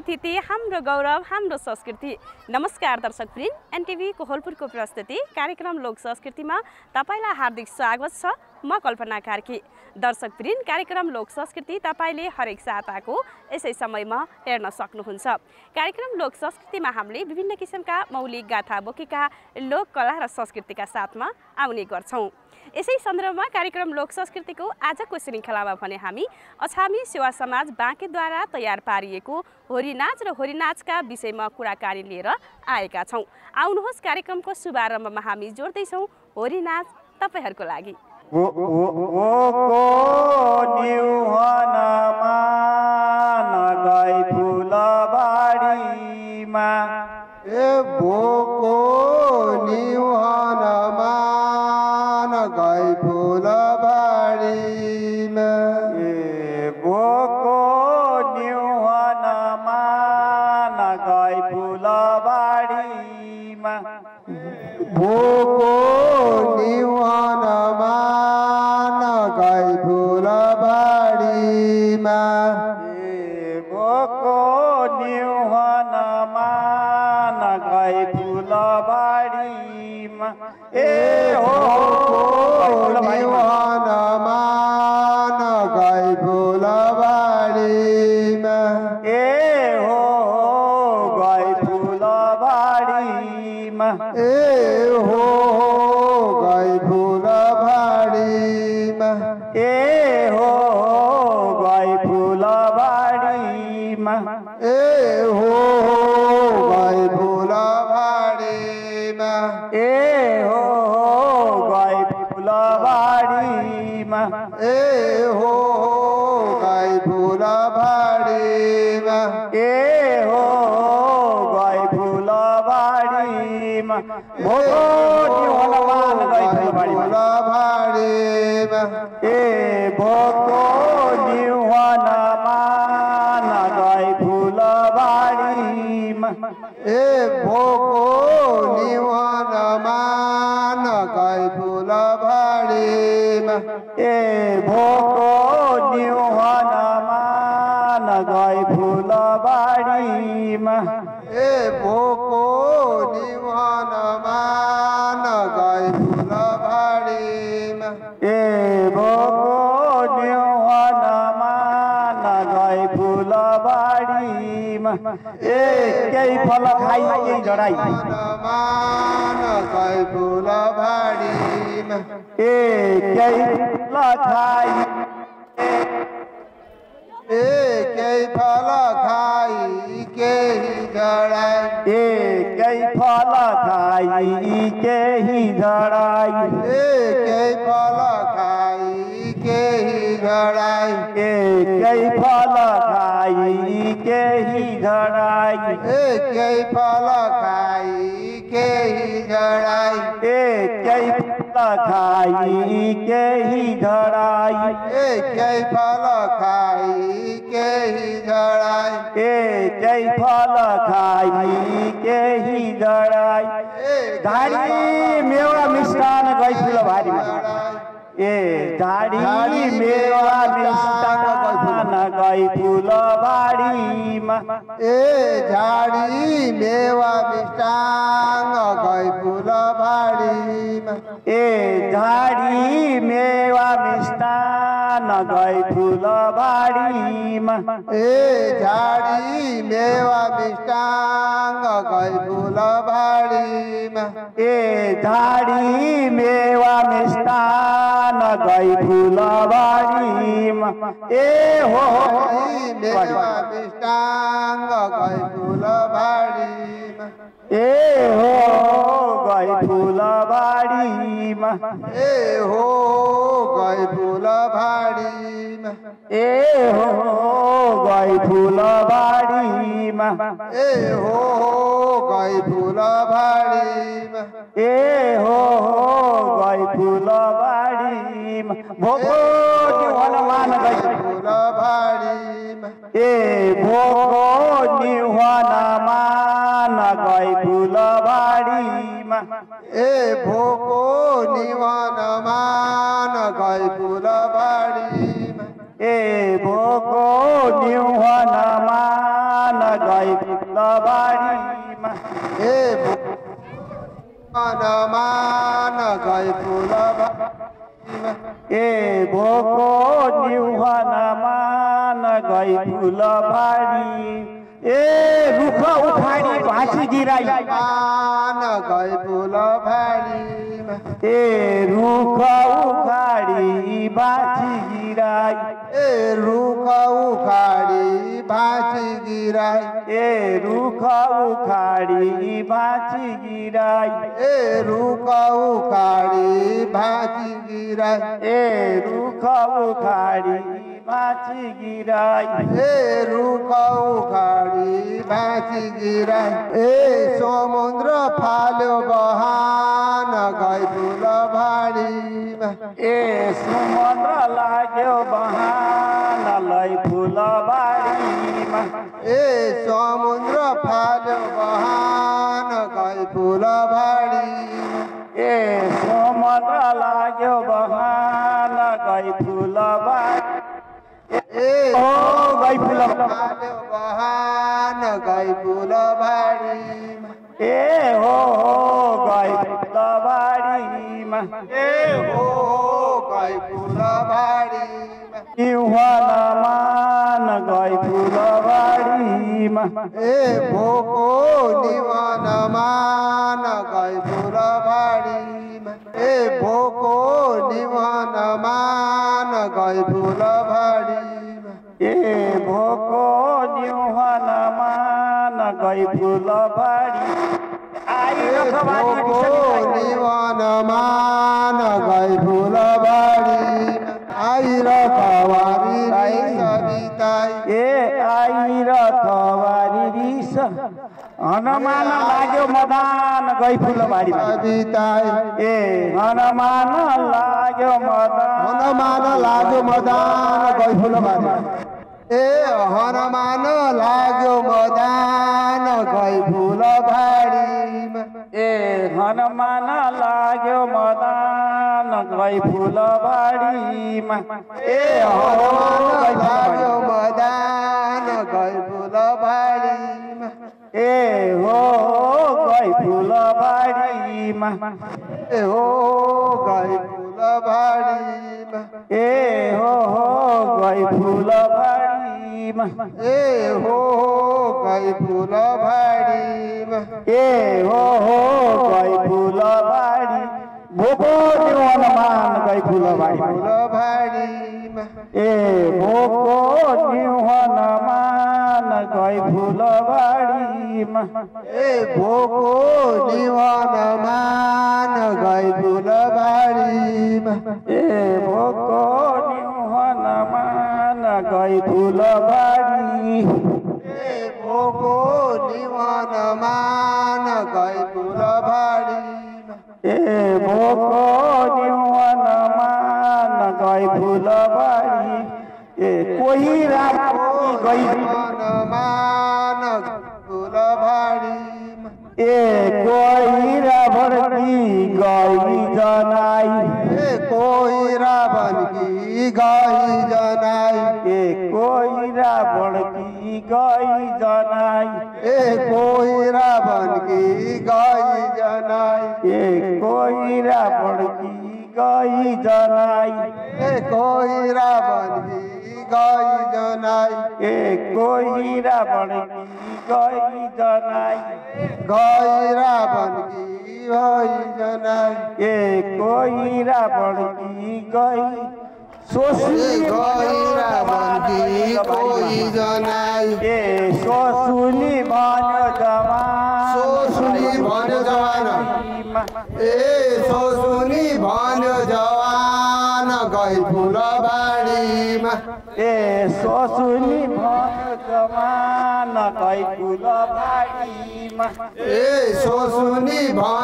थिति हाम्रो गौरव हाम्रो संस्कृति। नमस्कार दर्शक वृन्द एनटिभी कोहलपुरको प्रस्तुति कार्यक्रम लोक संस्कृतिमा तपाईँलाई हार्दिक स्वागत छ म कल्पना कार्की दर्शक वृन्द कार्यक्रम लोक संस्कृति तपाईँले हरेक साताको यसै समयमा हेर्न सक्नुहुन्छ। कार्यक्रम लोक संस्कृतिमा हामीले विभिन्न किसिमका मौलिक गाथा बोकेका लोक कला र संस्कृतिका साथमा आउने गर्छौँ। यसै सन्दर्भमा कार्यक्रम लोक संस्कृतिको आजको श्रृङ्खलामा भने हामी अछामी सेवा समाज बाँकेद्वारा तयार पारिएको होरीनाच र होरीनाचका विषयमा कुराकानी लिएर आएका छौँ। आउनुहोस् कार्यक्रमको शुभारम्भमा हामी जोड्दैछौँ होरीनाच तपाईँहरूको लागि। नगई फुलबारीमा? ए भोको निहानमा गई फुलबारीमा ए फुलबारीमा ए भोको निवानमा गई फुलबारीमा ए भोको हनुमान ए केही फल खाइ केही फुलबारीमा ए केही फल खाइ। ए केही फल खाई केही जडाई ए केही फल खाइ केही जडाइ ए केही फल ए केही फल खाइ केही जडाइ ए केही फल खाई केही जडाई ए केही फल खाइ केही जडाइ ए केही फल खाई केही जडाई ए केही फल खाइ केही जडाइ ए ढाडी मेवा मिष्टान गई फुलबारीमा ए ढाडी मेवा मिष्टान गई फुलबारीमा ए झाडी मेवा मिष्टाङ गई फुलबारीमा ए झाडी मिष्टान गई फुलबारीमा ए झाडी मेवा मिष्टाङ गई फुलबारीमा ए झाडी मेवा मिष्टान गई फुलबारीमा ए हो मेवा मिष्टाङ गई फुलबारीमा ए हो। गई फुलबारीमा ए हो गई फुलबारीमा ए हो गई फुलबारीमा ए हो गई फुलबारीमा ए हो गई फुलबारीमा भोको हनुमान गई। फुलबारीमा ए भोको निहनमा गई ए भोको निवानमा गई फुलबारीमा ए भोको निहनमा फुलबारीमा ए हनुमान गई फुलबारीमा ए भोको निहुवानामान गई फुलबारी ए रुख उखाडी भाँसी गिराई मान गई फुलबारीमा ए रुख उखाडी बाँची गिराई ए रुख उखाडी भाँची गिराई ए रुख उखाडी बाँची गिराई ए रुख उखाडी भाँची गिराई ए रुख उखाडी बाँची गिराई ए रुख उखाडी भाँची गिराई ए समुद्र फाल्यो बहान गई फुलबारीमा ए समुद्र लाग्यो बहानलाई फुलबारीमा ए समुद्र फाल्यो बहान गई फुलबारीमा ए समुद्र लाग्यो बहान गई फुलबारी ए ओ गई फाल्यो बहान गई ए हो हो गई फुलबारीमा ए हो गई फुलबारीमा इउहानमा गई फुलबारीमा ए भोको निवन मान। हनुमान लाग्यो मदान गई फुलबारीमा ए हनुमान लाग्यो मदान हनुमान लाग्यो मदान गई फुलबारी ए हनुमान लाग्यो मदान गई फुलबारीमा ए हनुमान लाग्यो मदान गई फुलबारीमा ए लाग्यो मदान गई फुलबारीमा ए हो गई फुलबारीमा ए हो गई फुलबारीमा ए हो हो गई फुलबारीमा ए हो गई फुलबारीमा ए हो हो गई फुलबारी भोको दिउ हनुमान गई फुलबारीमा ए भोको दिउ हनुमान गई फुलबारीमा ए भोको निवन मान गई फुलबारीमा ए ए मान गई फुलबारीमा ए भोको दिउ हनुमान गई फुलबारी ए कोही राती गई निवन मान फुलबारीमा ए कोही भड्की गई जनाई ए की गई जनाई ए कोही भड्की गई जनाई ए कोही रावण की गई जनाई ए कोही भड्की गई जनाई ए कोही रावण की गई जनाई ए कोही भड्की गई जनाई गई रावण की गई ए गई ए सोसुली गई रावण की जनाई। ए सोसुली भन्यो जवान। सोसुली भन्यो जवान। ए सोसुनी भन्यो जवान गई फुलबारीमा ए सोसुली भन्यो जवान गई फुलबारीमा ए सोसुनी भन्यो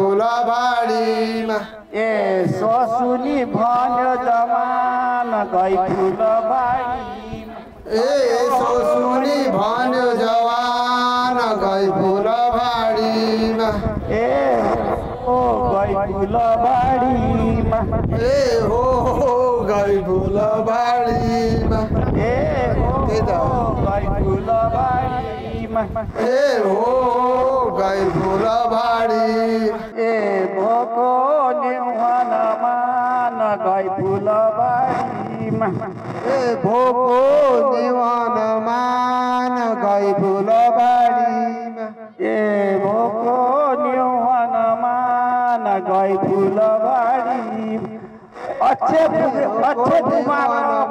गई फुलबारीमा ए सोसुली भन्यो जवान गई फुलबारीमा ए सोसुनी भन्यो जवान गई फुलबारीमा ए ओ गई फुलबारीमा ए हो गई फुलबारीमा ए ओ त्यही त। गई फुलबारी ए गई फुलबारी ए भोको मान गई फुलबारीमा ए भोको निवन मान गई फुलबारीमा ए भोको निवन मान गई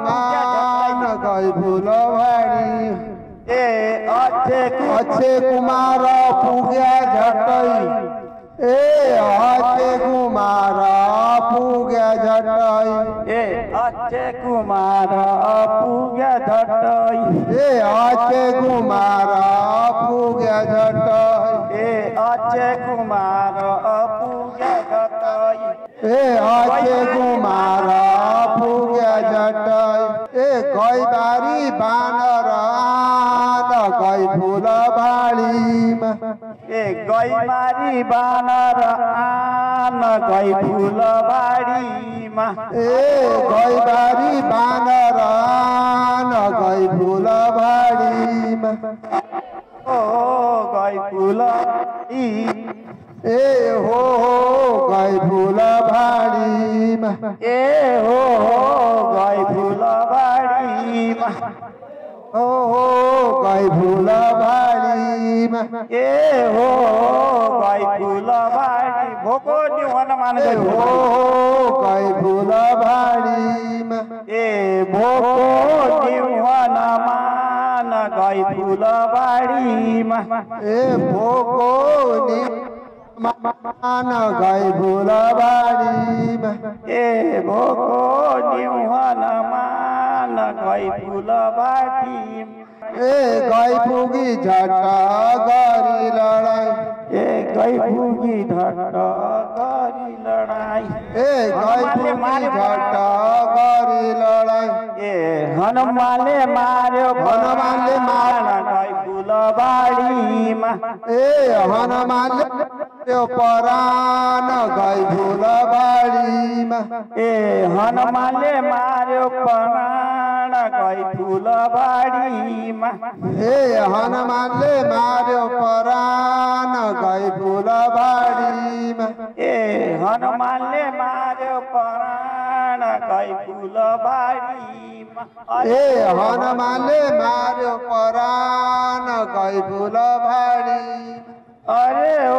मान गई फुलबारी ए अच्छे कु- अच्छे कुमार पुग्या झटै ए अच्छे कुमार पुग्या झटै ए अच्छे कुमार पुग्या झटै ए अच्छे कुमार पुग्या झटै ए अच्छे कुमार पुग्या झटै ए अच्छे कुमार पुग्या झटै ए गैबारी बानर आन ए गैमारी बानर आन गई फुलबारीमा ए गैबारी बानर आन गई फुलबारीमा ओ गई फुल ए हो हो गई फुलबारीमा ए हो हो गई फुलबारीमा हो हो गई फुलबारीमा ए हो गई फुलबारी भोको नि हनुमान ए हो गई फुलबारीमा ए भोको नि हनुमान गई फुलबारीमा ए भोको नि मान गई फुलबारीमा ए भोको नि हनुमान गई फुलबारी ए गई पुगी झट्टा गरी लडाई ए गई पुगी धट गरी लडाई ए गई पुगी झट्टा गरी लडाई ए हनुमानले मार्यो हनुमानले मार्यो। गई फुलबारीमा ए हनुमानले त्यो परान गई फुलबारीमा। ए हनुमानले मार्यो प्राण गई फुलबारीमा। ए हनुमानले मार्यो परान गई फुलबारीमा। ए हनुमानले मार्यो प्राण गई फुलबारीमा। ए हनुमानले मार्यो परान गई फुलबारीमा। अरे ओ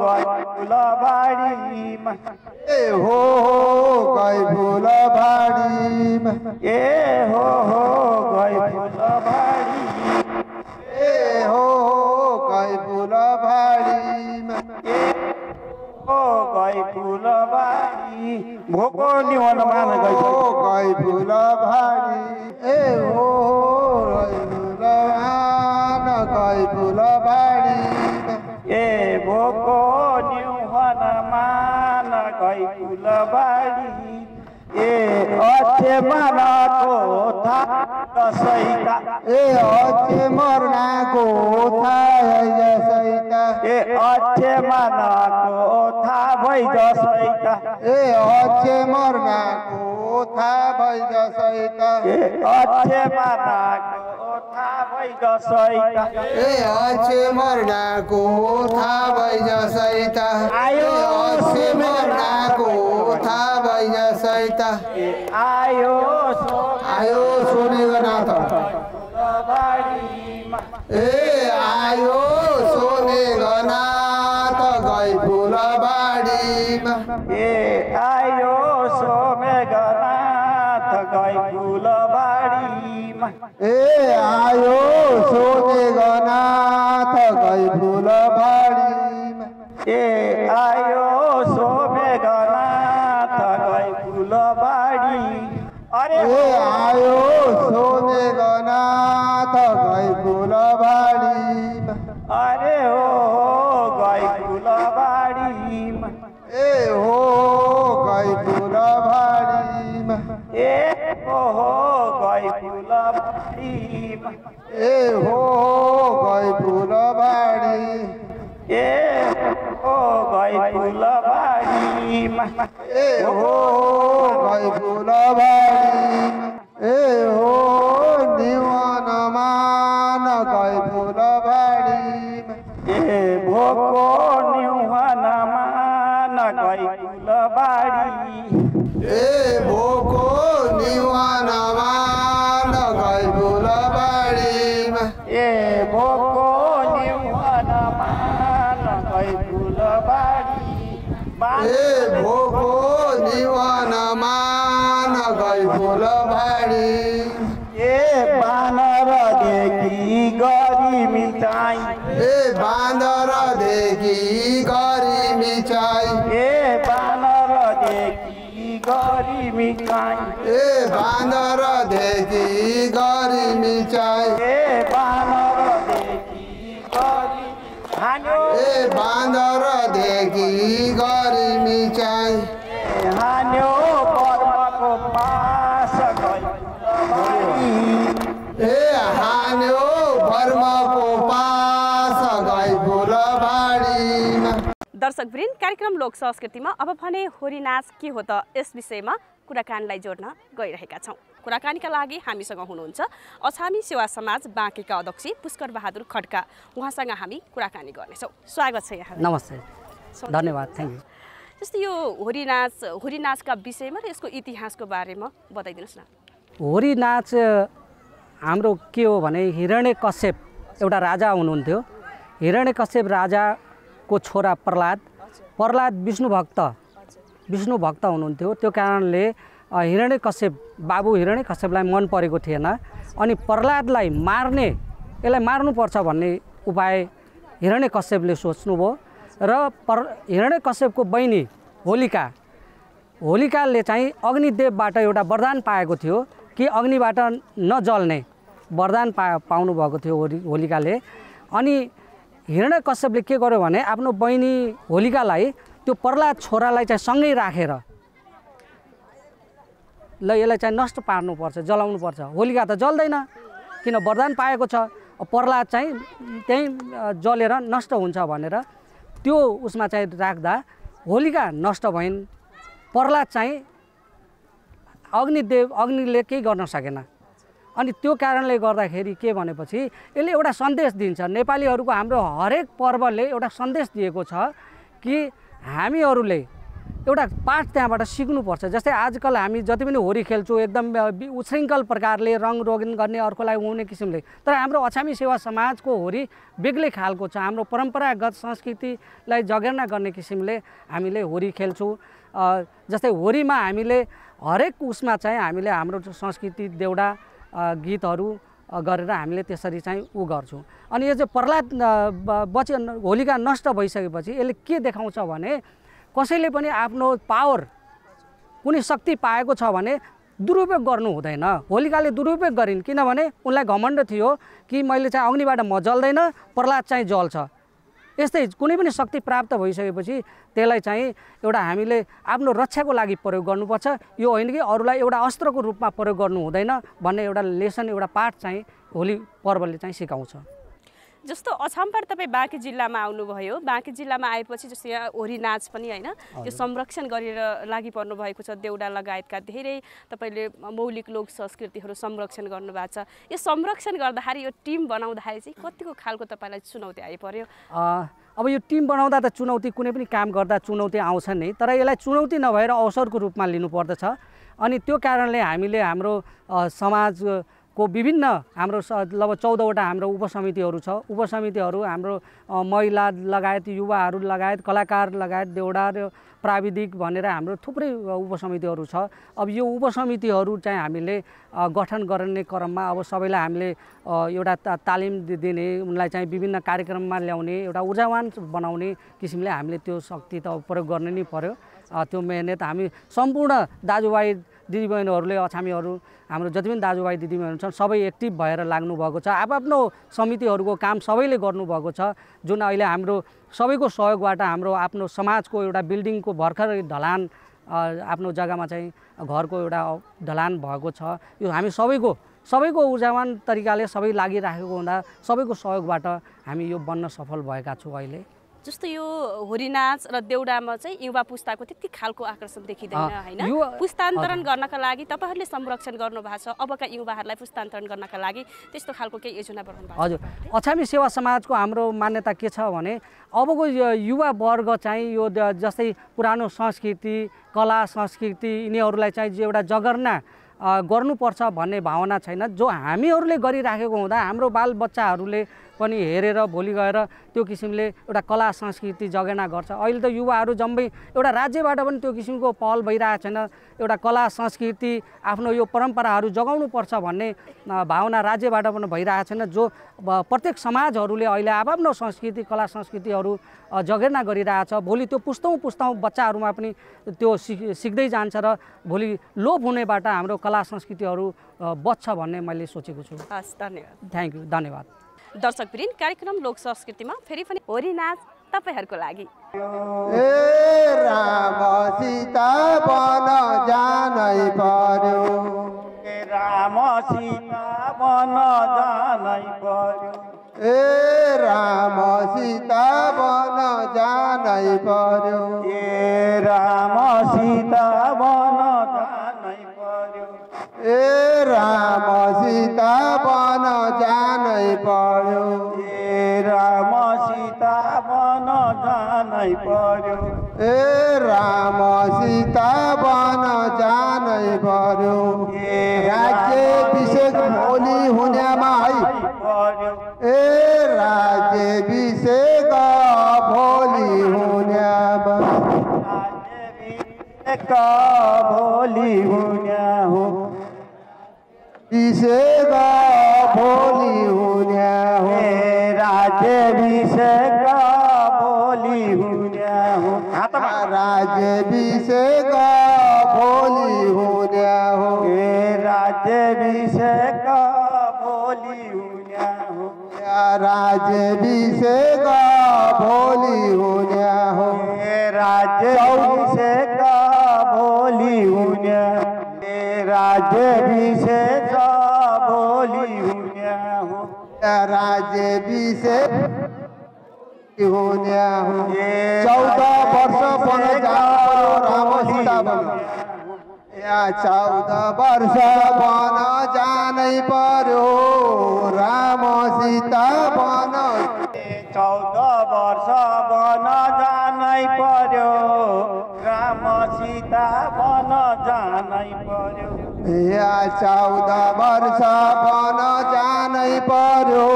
गई फुलबारीमा ए हो हो गई फुलबारीमा ए हो हो गई फुलबारी ए हो हो गई फुलबारीमा ए हो गई फुलबारी भोको निवन मान गई हो गई फुलबारी ए हो हो गई फुलबान गई फुलबारीमा ए भोको मान गई फुलबारी ए अच्छे मनको था कसैका ए अझै मर्नाको थाहा जसैता ए अच्छे मनको था भइ जसैका ए अझै मर्नाको थाहा भइ जसैता ए अच्छे मनको था भइ जसैका ए मर्नाको आयो मर्नाको सुनेको नाथ ए सोने गनाथ गई ए आयो ए आयो सोने गनाथ गई फुलबारीमा ए आयो सोमेघनाथ गई फुलबारी अरे ए आयो सोने गनाथ गई फुलबारीमा अरे हो गई फुलबारीमा ए हो गई फुलबारीमा ए हो गई फुलबारीमा ए हो गई फुलबारी ए हो गई फुलबारीमा ए हो गई फुलबारीमा ए हो चाहिँ ए बाँदरदेखि गरी मिचाइ ए बानरदेखि गरिमी चाहिँ ए बाँदरदेखि गरी मिचाइ ए फुलबारीमा दर्शक वृन्द कार्यक्रम लोक संस्कृतिमा अब भने होरी नाच के हो त यस विषयमा कुराकानीलाई जोड्न गइरहेका छौँ। कुराकानीका लागि हामीसँग हुनुहुन्छ अछामी सेवा समाज बाँकेका अध्यक्ष पुष्कर बहादुर खड्का। उहाँसँग हामी कुराकानी गर्नेछौँ। स्वागत छ यहाँ नमस्ते। धन्यवाद। थ्याङ्क यू जस्तै यो होरी नाच होरी नाचका विषयमा र यसको इतिहासको बारेमा बताइदिनुहोस् न। होरी नाच हाम्रो के हो भने हिरण्य कश्यप एउटा राजा हुनुहुन्थ्यो। हिरण्य कश्यप राजाको छोरा प्रह्लाद। प्रह्लाद विष्णु भक्त। विष्णु भक्त हुनुहुन्थ्यो। त्यो कारणले हिरण्य कश्यप बाबु हिरण्य कश्यपलाई मन परेको थिएन। अनि प्रह्लादलाई मार्ने यसलाई मार्नुपर्छ भन्ने उपाय हिरण्य कश्यपले सोच्नुभयो। र पर हिरण्य कश्यपको बहिनी होलिका होलिकाले चाहिँ अग्निदेवबाट एउटा वरदान पाएको थियो कि अग्निबाट नजल्ने वरदान पा पाउनु भएको थियो होली होलिकाले। अनि हिरण्य कश्यपले के गर्यो भने आफ्नो बहिनी होलिकालाई त्यो प्रह्लाद छोरालाई चाहिँ सँगै राखेर ल यसलाई चाहिँ नष्ट पार्नुपर्छ जलाउनुपर्छ। होलिका त जल्दैन किन वरदान पाएको छ। प्रह्लाद चाहिँ त्यहीँ जलेर नष्ट हुन्छ भनेर त्यो उसमा चाहिँ राख्दा होलिका नष्ट भइन्। प्रह्लाद चाहिँ अग्निदेव अग्निले केही गर्न सकेन। अनि त्यो कारणले गर्दाखेरि के भनेपछि यसले एउटा सन्देश दिन्छ। नेपालीहरूको हाम्रो हरेक पर्वले एउटा सन्देश दिएको छ कि हामीहरूले एउटा पाठ त्यहाँबाट सिक्नुपर्छ। जस्तै आजकल हामी जति पनि होरी खेल्छौँ एकदम उच्छृङ्खल प्रकारले रङ रोगन गर्ने अर्कोलाई हुने किसिमले तर हाम्रो अछामी सेवा समाजको होरी बेग्लै खालको छ। हाम्रो परम्परागत संस्कृतिलाई जगेर्ना गर्ने किसिमले हामीले होरी खेल्छौँ। जस्तै होरीमा हामीले हरेक उसमा चाहिँ हामीले हाम्रो संस्कृति देउडा गीतहरू गरेर हामीले त्यसरी चाहिँ उ गर्छौँ। अनि यो चाहिँ प्रह्लाद अ, ब- बच होलिका नष्ट भइसकेपछि यसले के देखाउँछ भने कसैले पनि आफ्नो पावर कुनै शक्ति पाएको छ भने दुरुपयोग गर्नु हुँदैन। होलिकाले दुरुपयोग गरिन् किनभने उनलाई घमण्ड थियो कि मैले चाहिँ अग्निबाट म जल्दैन प्रह्लाद चाहिँ जल्छ। यस्तै कुनै पनि शक्ति प्राप्त भइसकेपछि त्यसलाई चाहिँ एउटा हामीले आफ्नो रक्षाको लागि प्रयोग गर्नुपर्छ। यो होइन कि अरूलाई एउटा अस्त्रको रूपमा प्रयोग गर्नु हुँदैन भन्ने एउटा लेसन एउटा पाठ चाहिँ होली पर्वले चाहिँ सिकाउँछ। जस्तो अछामबाट तपाईँ बाँकी जिल्लामा आउनुभयो बाँकी जिल्लामा आएपछि जस्तो यहाँ होरी नाच पनि होइन यो संरक्षण गरेर लागि पर्नु भएको छ देउडा लगायतका धेरै तपाईँले मौलिक लोक संस्कृतिहरू संरक्षण गर्नुभएको छ। यो संरक्षण गर्दाखेरि यो टिम बनाउँदाखेरि चाहिँ कतिको खालको तपाईँलाई चुनौती आइपऱ्यो? अब यो टिम बनाउँदा त चुनौती कुनै पनि काम गर्दा चुनौती आउँछ नै तर यसलाई चुनौती नभएर अवसरको रूपमा लिनुपर्दछ। अनि त्यो कारणले हामीले हाम्रो अ, समाजको विभिन्न हाम्रो लगभग चौधवटा हाम्रो उपसमितिहरू छ। उपसमितिहरू हाम्रो महिला लगायत युवाहरू लगायत कलाकार लगायत देउडा र प्राविधिक भनेर हाम्रो थुप्रै उपसमितिहरू छ। अब यो उपसमितिहरू चाहिँ हामीले गठन गर्ने क्रममा अब सबैलाई हामीले एउटा तालिम दिने उनलाई चाहिँ विभिन्न कार्यक्रममा ल्याउने एउटा ऊर्जावान बनाउने किसिमले हामीले त्यो शक्ति त प्रयोग गर्ने नै पर्यो। त्यो मेहनत हामी सम्पूर्ण दाजुभाइ दिदीबहिनीहरूले अछामीहरू हाम्रो जति पनि दाजुभाइ दिदीबहिनीहरू छन् सबै एक्टिभ भएर लाग्नु भएको छ। आफ्नो समितिहरूको काम सबैले गर्नुभएको छ जुन अहिले हाम्रो सबैको सहयोगबाट हाम्रो आफ्नो समाजको एउटा बिल्डिङको भर्खरै ढलान आफ्नो जग्गामा चाहिँ घरको एउटा ढलान भएको छ। यो हामी सबैको सबैको ऊर्जावान तरिकाले सबै लागिराखेको हुँदा सबैको सहयोगबाट हामी यो बन्न सफल भएका छौँ अहिले। जस्तो यो होरी नाच र देउडामा चाहिँ युवा पुस्ताको त्यति खालको आकर्षण देखिँदैन होइन? पुस्तान्तरण गर्नका लागि तपाईँहरूले संरक्षण गर्नुभएको छ अबका युवाहरूलाई पुस्तान्तरण गर्नका लागि त्यस्तो खालको केही योजना बनाउनु भएको हजुर। अछामी सेवा समाजको हाम्रो मान्यता के छ भने अबको युवा वर्ग चाहिँ यो जस्तै पुरानो संस्कृति कला संस्कृति यिनीहरूलाई चाहिँ एउटा जगर्ना गर्नुपर्छ भन्ने भावना छैन। जो हामीहरूले गरिराखेको हुँदा हाम्रो बालबच्चाहरूले पनि हेरेर भोलि गएर त्यो किसिमले एउटा कला संस्कृति जगेर्ना गर्छ। अहिले त युवाहरू जम्मै एउटा राज्यबाट पनि त्यो किसिमको पहल भइरहेको छैन। एउटा कला संस्कृति आफ्नो यो परम्पराहरू जगाउनुपर्छ भन्ने भावना राज्यबाट पनि भइरहेको छैन जो प्रत्येक समाजहरूले अहिले आफ्नो संस्कृति कला संस्कृतिहरू जगेर्ना गरिरहेछ भोलि त्यो पुस्तौँ पुस्तौँ बच्चाहरूमा पनि त्यो सिक सिक्दै जान्छ र भोलि लोप हुनेबाट हाम्रो कला संस्कृतिहरू बच्छ भन्ने मैले सोचेको छु। हस् धन्यवाद। थ्याङ्क यू धन्यवाद। दर्शकवृन्द कार्यक्रम लोक संस्कृतिमा फेरि पनि होरी नाच तपाईँहरूको लागि। ए राम सीता बन जानै पर्यो। ए राम सीता बन जानै पर्यो। ए राम सीता बन जानै पर्यो। ए राम सीता बन जानै पर्यो। ए राम सीता बन जानै पर्यो ए राम सीता बन जानै पर्यो। ए राम सीता बन जानै पर्यो। ए राज्याभिषेक भोलि हुनेमा है पर्यो। ए राज्याभिषेक भोलि हुनेमा एक भोलि हुन्या हो। विषेक राज्याभिषेक भोलि हुने हो? हे राज्याभिषेक भोलि हुन्या हो? राज्याभिषेक भोलि हुने हो? हे राज्याभिषेक भोलि हुन्या हे? राज्याभिषेक भोलि हुन्या हो? राज्याभिषेक हुने हो। हे चौध वर्ष राम भोलि सीता। या चौध वर्ष बन जानै पर्यो राम सीता बन चौध वर्ष बन जानै पर्यो राम सीता बन जानै पर्यो। या चौध वर्ष बन जानै पर्यो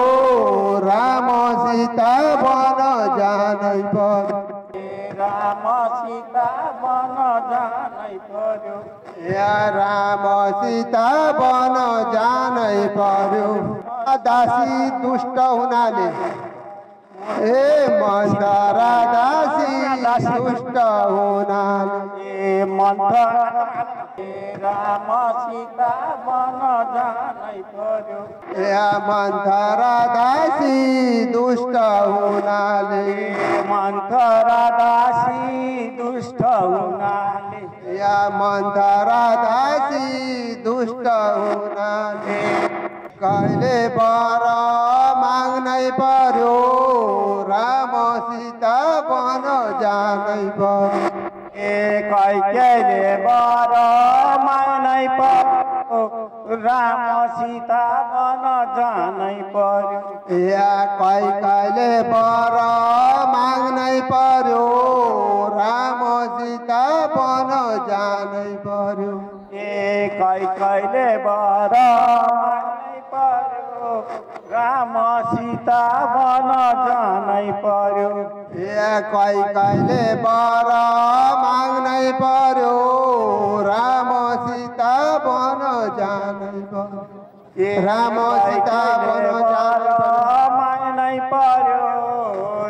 राम सीता बन जानै पर्यो हे राम सीता बन जानै पर्यो या राम सीता बन जानै पर्यो दासी ए मन्दरा दासी दुष्ट हुनाले ए हे राम सीता बन जानै पर्यो या मन्थरा दासी दुष्ट हुनाले हे मन्थरा दासी दुष्ट हुनाले या मन्थरा दासी दुष्ट हुनाले कहिले बर माग्नै पर्यो बन जानै पर्यो ए कैकेले बर मानै पर्यो राम सीता बन जानै पर्यो या कै कहिले बर माग्नै पर्यो राम सीता बन जानै पर्यो ए कैकेले बर मानै पर्यो राम सीता बन जानै पर्यो। या कै कहिले बर माग्नै पर्यो? राम सीता बन जानै पर्यो। ए राम सीता बन जानै मानै पर्यो।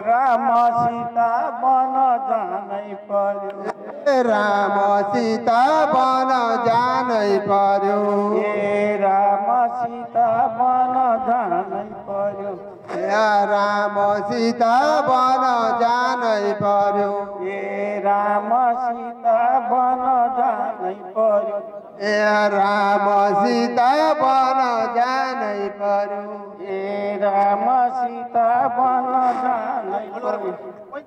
राम सीता बन जानै पर्यो। ए राम सीता बन जानै पर्यो। ए राम या राम सीता बन जानै पर्यो ए राम सीता बन जानै पर्यो या राम सीता बन जानै पर्यो ए राम सीता बन जानै पर्यो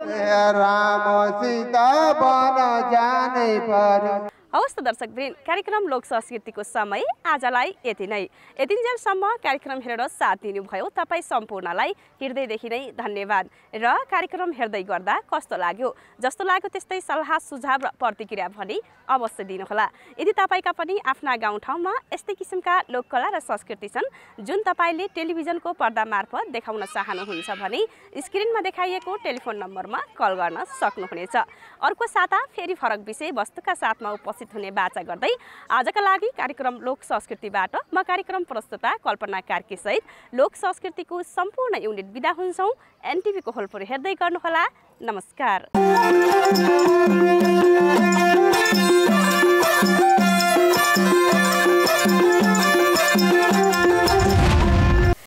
ए राम सीता बन जानै पर्यो हवस् त दर्शकवृन्द कार्यक्रम लोक संस्कृतिको समय आजलाई यति नै। यतिन्जेलसम्म कार्यक्रम हेरेर साथ दिनुभयो तपाईँ सम्पूर्णलाई। हृदयदेखि नै धन्यवाद। र कार्यक्रम हेर्दै गर्दा कस्तो लाग्यो? जस्तो लाग्यो त्यस्तै सल्लाह सुझाव र प्रतिक्रिया भनी अवश्य दिनुहोला। यदि तपाईँका पनि आफ्ना गाउँठाउँमा यस्तै किसिमका लोककला र संस्कृति छन् जुन तपाईँले टेलिभिजनको पर्दा मार्फत देखाउन चाहनुहुन्छ भने स्क्रिनमा देखाइएको टेलिफोन नम्बरमा कल गर्न सक्नुहुनेछ। अर्को साता फेरि फरक विषय वस्तुका साथमा उपस्थित हुने बाचा गर्दै आजका लागि कार्यक्रम लोक संस्कृतिबाट म कार्यक्रम प्रस्तुता कल्पना कार्की सहित लोक संस्कृतिको सम्पूर्ण युनिट बिदा हुन्छौँ। एनटिभीको होलपुर हेर्दै गर्नुहोला। नमस्कार।